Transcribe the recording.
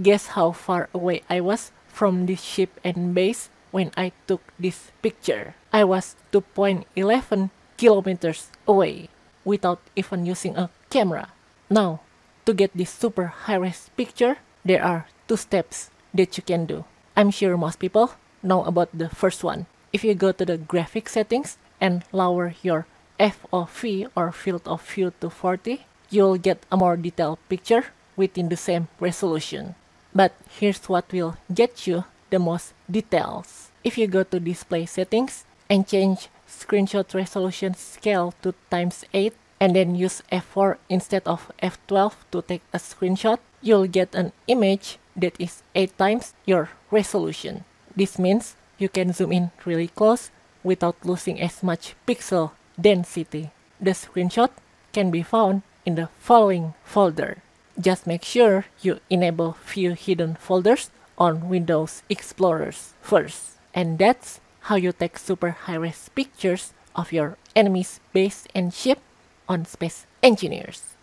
guess how far away I was from this ship and base when I took this picture. I was 2.11 kilometers away without even using a camera. Now, to get this super high-res picture, there are two steps that you can do. I'm sure most people know about the first one. If you go to the graphic settings and lower your FOV or field of view to 40, you'll get a more detailed picture within the same resolution. But here's what will get you the most details. If you go to display settings and change screenshot resolution scale to times 8 and then use f4 instead of f12 to take a screenshot, you'll get an image that is 8 times your resolution. This means you can zoom in really close without losing as much pixel density. The screenshot can be found in the following folder. Just make sure you enable view hidden folders on Windows Explorers first. And that's how you take super high-res pictures of your enemy's base and ship on Space Engineers.